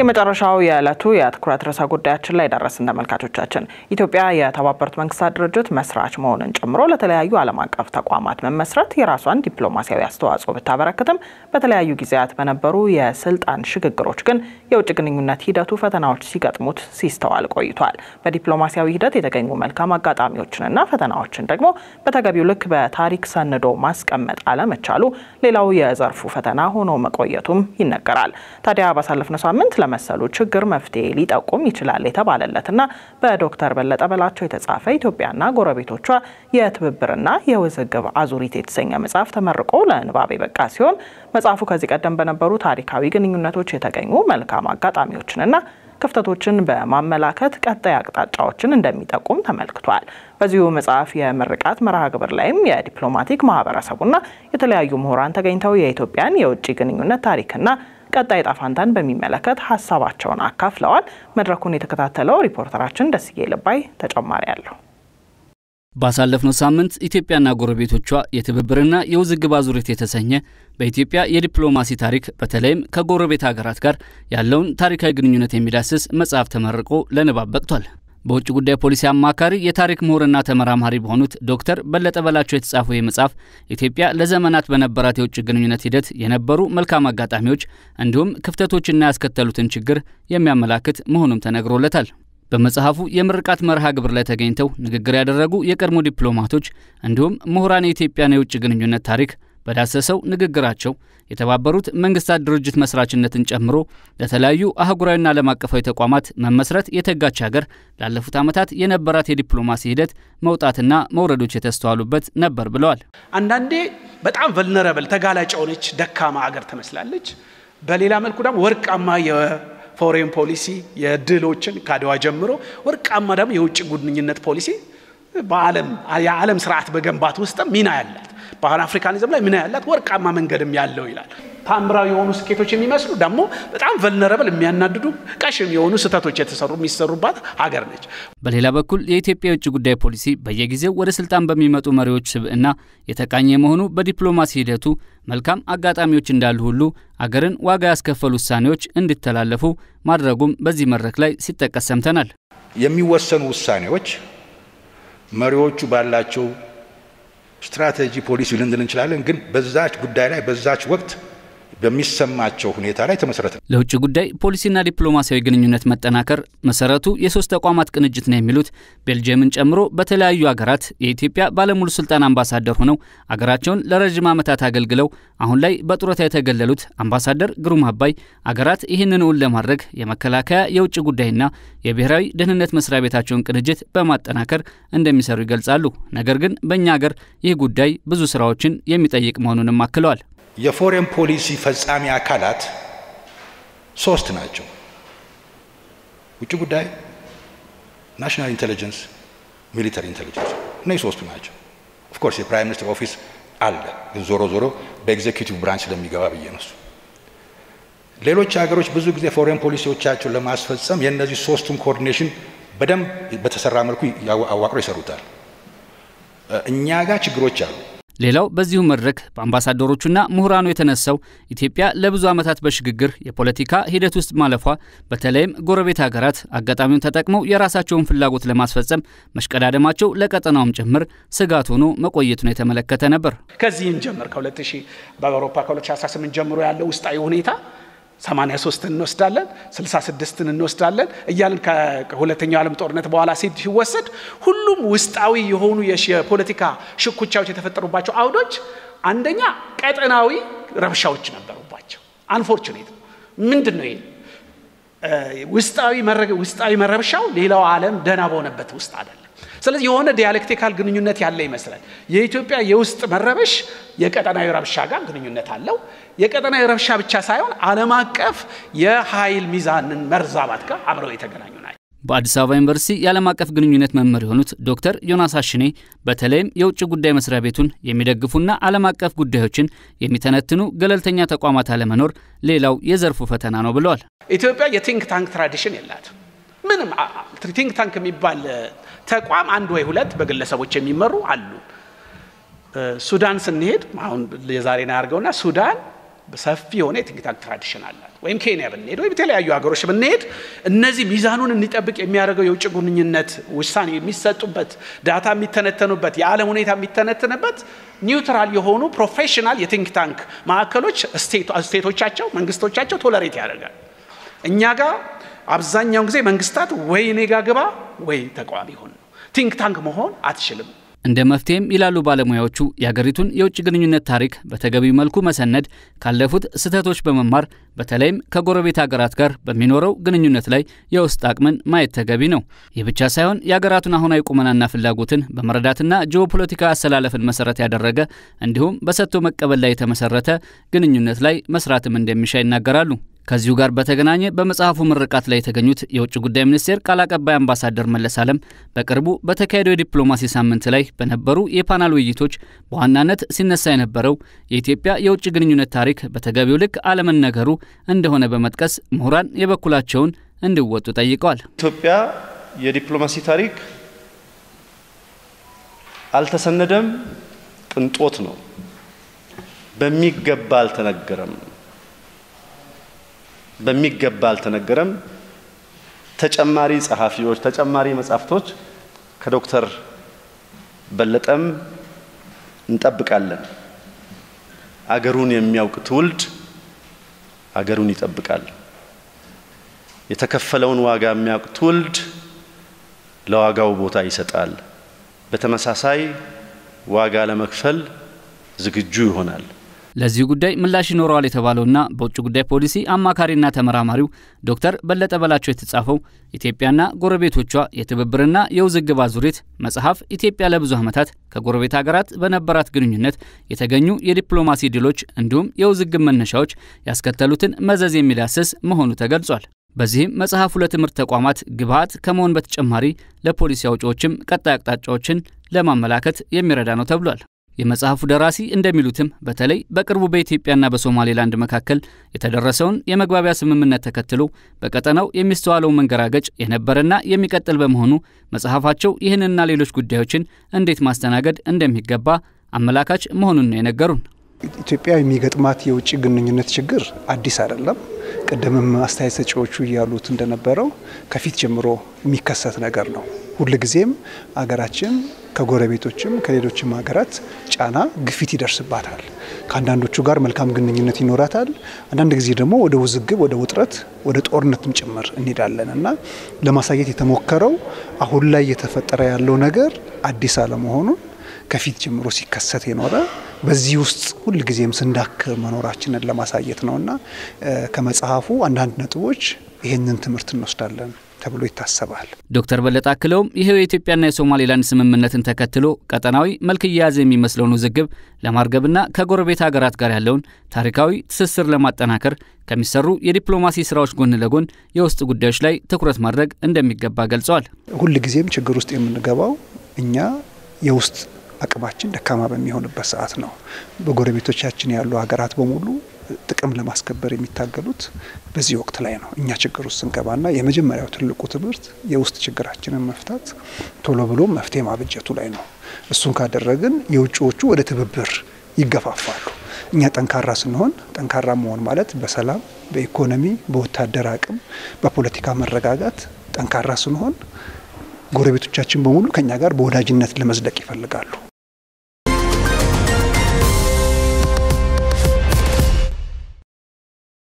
የመጨረሻው የዕለቱ የትኩረት ርዕሰ ጉዳያችን ላይ ደረስን። ተመልካቾቻችን ኢትዮጵያ የተባበሩት መንግስታት ድርጅት መስራች መሆንን ጨምሮ ለተለያዩ ዓለም አቀፍ ተቋማት መመስረት የራሷን ዲፕሎማሲያዊ አስተዋጽኦ ብታበረክትም በተለያዩ ጊዜያት በነበሩ የስልጣን ሽግግሮች ግን የውጭ ግንኙነት ሂደቱ ፈተናዎች ሲገጥሙት ሲስተዋል ቆይቷል። በዲፕሎማሲያዊ ሂደት የተገኙ መልካም አጋጣሚዎችንና ፈተናዎችን ደግሞ በተገቢው ልክ በታሪክ ሰንዶ ማስቀመጥ አለመቻሉ ሌላው የዘርፉ ፈተና ሆኖ መቆየቱም ይነገራል። ታዲያ ባሳለፍነው ሳምንት ለመሰሉ ችግር መፍትሄ ሊጠቁም ይችላል የተባለለትና በዶክተር በለጠ በላቸው የተጻፈ ኢትዮጵያና ጎረቤቶቿ የትብብርና የውዝግብ አዙሪት የተሰኘ መጽሐፍ ተመርቆ ለንባብ የበቃ ሲሆን መጽሐፉ ከዚህ ቀደም በነበሩ ታሪካዊ ግንኙነቶች የተገኙ መልካም አጋጣሚዎችንና ክፍተቶችን በማመላከት ቀጣይ አቅጣጫዎችን እንደሚጠቁም ተመልክቷል። በዚሁ መጽሐፍ የምርቃት መርሃ ግብር ላይም የዲፕሎማቲክ ማህበረሰቡና የተለያዩ ምሁራን ተገኝተው የኢትዮጵያን የውጭ ግንኙነት ታሪክና ቀጣይ ጣፋንታን በሚመለከት ሀሳባቸውን አካፍለዋል። መድረኩን የተከታተለው ሪፖርተራችን ደስዬ ልባይ ተጨማሪ አለው። ባሳለፍነው ሳምንት ኢትዮጵያና ጎረቤቶቿ የትብብርና የውዝግብ አዙሪት የተሰኘ በኢትዮጵያ የዲፕሎማሲ ታሪክ በተለይም ከጎረቤት ሀገራት ጋር ያለውን ታሪካዊ ግንኙነት የሚዳስስ መጽሐፍ ተመርቆ ለንባብ በቅቷል። በውጭ ጉዳይ ፖሊሲ አማካሪ የታሪክ ምሁርና ተመራማሪ በሆኑት ዶክተር በለጠ በላቸው የተጻፈው ይህ መጽሐፍ ኢትዮጵያ ለዘመናት በነበራት የውጭ ግንኙነት ሂደት የነበሩ መልካም አጋጣሚዎች እንዲሁም ክፍተቶችና ያስከተሉትን ችግር የሚያመላክት መሆኑም ተነግሮለታል። በመጽሐፉ የምርቃት መርሃ ግብር ላይ ተገኝተው ንግግር ያደረጉ የቀድሞ ዲፕሎማቶች እንዲሁም ምሁራን የኢትዮጵያን የውጭ ግንኙነት ታሪክ በዳሰሰው ንግግራቸው የተባበሩት መንግስታት ድርጅት መስራችነትን ጨምሮ ለተለያዩ አህጉራዊና ዓለም አቀፋዊ ተቋማት መመስረት የተጋች ሀገር ላለፉት ዓመታት የነበራት የዲፕሎማሲ ሂደት መውጣትና መውረዶች የተስተዋሉበት ነበር ብለዋል። አንዳንዴ በጣም vulnerable ተጋላጭ የሆነች ደካማ ሀገር ትመስላለች። በሌላ መልኩ ደግሞ ወርቃማ የ foreign policy የድሎችን ከአድዋ ጀምሮ ወርቃማ ደግሞ የውጭ ግንኙነት ፖሊሲ በዓለም የዓለም ስርዓት በገንባት ውስጥም ሚና ያላት በፓን አፍሪካኒዝም ላይ ሚና ያላት ወርቃማ መንገድም ያለው ይላል። ታምራዊ የሆኑ ስኬቶች የሚመስሉ ደግሞ በጣም vulnerable የሚያናድዱ ቀሽም የሆኑ ስህተቶች የተሰሩ የሚሰሩባት ሀገር ነች። በሌላ በኩል የኢትዮጵያ የውጭ ጉዳይ ፖሊሲ በየጊዜው ወደ ስልጣን በሚመጡ መሪዎች ስብዕና የተቃኘ መሆኑ በዲፕሎማሲ ሂደቱ መልካም አጋጣሚዎች እንዳሉ ሁሉ አገርን ዋጋ ያስከፈሉ ውሳኔዎች እንዲተላለፉ ማድረጉም በዚህ መድረክ ላይ ሲጠቀስ ሰምተናል። የሚወሰኑ ውሳኔዎች መሪዎቹ ባላቸው ስትራቴጂ ፖሊሲ ልንል እንችላለን። ግን በዛች ጉዳይ ላይ በዛች ወቅት በሚሰማቸው ሁኔታ ላይ ተመሰረተ። ለውጭ ጉዳይ ፖሊሲና ዲፕሎማሲያዊ ግንኙነት መጠናከር መሰረቱ የሶስት ተቋማት ቅንጅት ነው የሚሉት ቤልጅየምን ጨምሮ በተለያዩ ሀገራት የኢትዮጵያ ባለሙሉ ስልጣን አምባሳደር ሆነው አገራቸውን ለረዥም ዓመታት አገልግለው አሁን ላይ በጡረታ የተገለሉት አምባሳደር ግሩም አባይ አገራት ይህንን እውን ለማድረግ የመከላከያ የውጭ ጉዳይና የብሔራዊ ደህንነት መስሪያ ቤታቸውን ቅንጅት በማጠናከር እንደሚሰሩ ይገልጻሉ። ነገር ግን በእኛ ሀገር ይህ ጉዳይ ብዙ ስራዎችን የሚጠይቅ መሆኑንም አክለዋል። የ foreign policy ፈጻሚ አካላት ሶስት ናቸው። ውጭ ጉዳይ፣ national intelligence፣ military intelligence እነዚህ ሶስቱ ናቸው። of course የ prime minister office አለ፣ ግን ዞሮ ዞሮ በ executive branch ስለሚገባ ብዬ ነው። ሌሎች ሀገሮች ብዙ ጊዜ foreign policy ዎቻቸውን ለማስፈጸም የእነዚህ ሶስቱን coordination በደንብ በተሰራ መልኩ አዋቅሮ ይሰሩታል። እኛ ጋር ችግሮች አሉ። ሌላው በዚሁ መድረክ በአምባሳደሮቹና ምሁራኑ የተነሳው ኢትዮጵያ ለብዙ ዓመታት በሽግግር የፖለቲካ ሂደት ውስጥ ማለፏ በተለይም ጎረቤት ሀገራት አጋጣሚውን ተጠቅመው የራሳቸውን ፍላጎት ለማስፈጸም መሽቀዳደማቸው ለቀጠናውም ጭምር ስጋት ሆኖ መቆየቱን የተመለከተ ነበር። ከዚህም ጀምር ከ2000 በአውሮፓ ከ2018 ጀምሮ ያለው ውስጣዊ ሁኔታ 83 እንወስዳለን፣ 66ን እንወስዳለን እያልን ከሁለተኛው ዓለም ጦርነት በኋላ ሲወሰድ ሁሉም ውስጣዊ የሆኑ የፖለቲካ ሽኩቻዎች የተፈጠሩባቸው አውዶች አንደኛ ቀጠናዊ ረብሻዎች ነበሩባቸው። unfortunate ምንድን ነው ይሄ ውስጣዊ መረብሻው ሌላው ዓለም ደህና በሆነበት ውስጥ አይደለም። ስለዚህ የሆነ dialectical ግንኙነት ያለ ይመስላል። የኢትዮጵያ የውስጥ መረበሽ የቀጠናዊ ረብሻ ጋር ግንኙነት አለው። የቀጠናዊ ረብሻ ብቻ ሳይሆን ዓለም አቀፍ የኃይል ሚዛንን መዛባት ጋር አብረው የተገናኙ ናቸው። በአዲስ አበባ ዩኒቨርሲቲ የዓለም አቀፍ ግንኙነት መምህር የሆኑት ዶክተር ዮናስ አሽኔ በተለይም የውጭ ጉዳይ መስሪያ ቤቱን የሚደግፉና ዓለም አቀፍ ጉዳዮችን የሚተነትኑ ገለልተኛ ተቋማት አለመኖር ሌላው የዘርፉ ፈተና ነው ብለዋል። ኢትዮጵያ የ think tank tradition የላትም። ምንም think tank የሚባል ተቋም አንድ ወይ ሁለት በግለሰቦች የሚመሩ አሉ። ሱዳን ስንሄድ አሁን የዛሬን አያርገውና ሱዳን ሰፊ የሆነ የ think tank tradition አላት። ወይም ኬንያ ብንሄድ ወይም የተለያዩ ሀገሮች ብንሄድ እነዚህ ሚዛኑን እንዲጠብቅ የሚያደርገው የውጭ ግንኙነት ውሳኔ የሚሰጡበት፣ data የሚተነተኑበት፣ የዓለም ሁኔታ የሚተነተንበት neutral የሆኑ professional የ think tank ማዕከሎች state ኦቻቸው፣ መንግስቶቻቸው tolerate ያደርጋል። እኛ ጋር አብዛኛውን ጊዜ መንግስታት ወይ እኔ ጋ ግባ ወይ ተቃዋሚ ሆን ነው። think tank መሆን አትችልም። እንደ መፍትሄም ይላሉ ባለሙያዎቹ የአገሪቱን የውጭ ግንኙነት ታሪክ በተገቢው መልኩ መሰነድ፣ ካለፉት ስህተቶች በመማር በተለይም ከጎረቤት ሀገራት ጋር በሚኖረው ግንኙነት ላይ የውስጥ አቅምን ማየት ተገቢ ነው። ይህ ብቻ ሳይሆን የሀገራቱን አሁናዊ ቁመናና ፍላጎትን በመረዳትና ጂኦፖለቲካዊ አሰላለፍን መሰረት ያደረገ እንዲሁም በሰጥቶ መቀበል ላይ የተመሰረተ ግንኙነት ላይ መስራትም እንደሚሻ ይናገራሉ። ከዚሁ ጋር በተገናኘ በመጽሐፉ ምርቃት ላይ የተገኙት የውጭ ጉዳይ ሚኒስቴር ቃል አቀባይ አምባሳደር መለስ አለም በቅርቡ በተካሄደው የዲፕሎማሲ ሳምንት ላይ በነበሩ የፓናል ውይይቶች በዋናነት ሲነሳ የነበረው የኢትዮጵያ የውጭ ግንኙነት ታሪክ በተገቢው ልክ አለመነገሩ እንደሆነ በመጥቀስ ምሁራን የበኩላቸውን እንዲወጡ ጠይቀዋል። ኢትዮጵያ የዲፕሎማሲ ታሪክ አልተሰነደም፣ ቅንጦት ነው፣ በሚገባ አልተነገረም በሚገባ አልተነገረም። ተጨማሪ ጸሐፊዎች፣ ተጨማሪ መጻሕፍቶች ከዶክተር በለጠም እንጠብቃለን። አገሩን የሚያውቅ ትውልድ አገሩን ይጠብቃል። የተከፈለውን ዋጋ የሚያውቅ ትውልድ ለዋጋው ቦታ ይሰጣል። በተመሳሳይ ዋጋ ለመክፈል ዝግጁ ይሆናል። ለዚህ ጉዳይ ምላሽ ይኖረዋል የተባለውና በውጭ ጉዳይ ፖሊሲ አማካሪና ተመራማሪው ዶክተር በለጠ በላቸው የተጻፈው ኢትዮጵያና ጎረቤቶቿ የትብብርና የውዝግብ አዙሪት መጽሐፍ ኢትዮጵያ ለብዙ ዓመታት ከጎረቤት ሀገራት በነበራት ግንኙነት የተገኙ የዲፕሎማሲ ድሎች እንዲሁም የውዝግብ መነሻዎች ያስከተሉትን መዘዝ የሚዳስስ መሆኑ ተገልጿል። በዚህም መጽሐፉ ለትምህርት ተቋማት ግብዓት ከመሆን በተጨማሪ ለፖሊሲ አውጪዎችም ቀጣይ አቅጣጫዎችን ለማመላከት የሚረዳ ነው ተብሏል። የመጽሐፉ ደራሲ እንደሚሉትም በተለይ በቅርቡ በኢትዮጵያና በሶማሌላንድ መካከል የተደረሰውን የመግባቢያ ስምምነት ተከትሎ በቀጠናው የሚስተዋለው መንገራገጭ የነበረና የሚቀጥል በመሆኑ መጽሐፋቸው ይህንና ሌሎች ጉዳዮችን እንዴት ማስተናገድ እንደሚገባ አመላካች መሆኑን ነው የነገሩን። ኢትዮጵያ የሚገጥማት የውጭ ግንኙነት ችግር አዲስ አይደለም። ቅድምም አስተያየት ሰጪዎቹ እያሉት እንደነበረው ከፊት ጀምሮ የሚከሰት ነገር ነው። ሁልጊዜም አገራችን ከጎረቤቶችም ከሌሎችም ሀገራት ጫና፣ ግፊት ይደርስባታል። ከአንዳንዶቹ ጋር መልካም ግንኙነት ይኖራታል። አንዳንድ ጊዜ ደግሞ ወደ ውዝግብ፣ ወደ ውጥረት፣ ወደ ጦርነትም ጭምር እንሄዳለን እና ለማሳየት የተሞከረው አሁን ላይ እየተፈጠረ ያለው ነገር አዲስ አለመሆኑን ከፊት ጀምሮ ሲከሰት የኖረ በዚህ ውስጥ ሁልጊዜም ስንዳክር መኖራችንን ለማሳየት ነውና ከመጽሐፉ አንዳንድ ነጥቦች ይህንን ትምህርት እንወስዳለን ተብሎ ይታሰባል። ዶክተር በለጠ አክለውም ይሄው የኢትዮጵያና የሶማሌላንድ ስምምነትን ተከትሎ ቀጠናዊ መልክ እየያዘ የሚመስለውን ውዝግብ ለማርገብና ከጎረቤት ሀገራት ጋር ያለውን ታሪካዊ ትስስር ለማጠናከር ከሚሰሩ የዲፕሎማሲ ስራዎች ጎን ለጎን የውስጥ ጉዳዮች ላይ ትኩረት ማድረግ እንደሚገባ ገልጸዋል። ሁልጊዜም ችግር ውስጥ የምንገባው እኛ የውስጥ አቅማችን ደካማ በሚሆንበት ሰዓት ነው። በጎረቤቶቻችን ያሉ ሀገራት በሙሉ ጥቅም ለማስከበር የሚታገሉት በዚህ ወቅት ላይ ነው። እኛ ችግር ውስጥ ስንገባና የመጀመሪያው ትልቁ ትምህርት የውስጥ ችግራችንን መፍታት ቶሎ ብሎ መፍትሄ ማበጀቱ ላይ ነው። እሱን ካደረግን የውጭዎቹ ወደ ትብብር ይገፋፋሉ። እኛ ጠንካራ ስንሆን ጠንካራ መሆን ማለት በሰላም፣ በኢኮኖሚ፣ በወታደር አቅም፣ በፖለቲካ መረጋጋት ጠንካራ ስንሆን ጎረቤቶቻችን በሙሉ ከኛ ጋር በወዳጅነት ለመዝለቅ ይፈልጋሉ።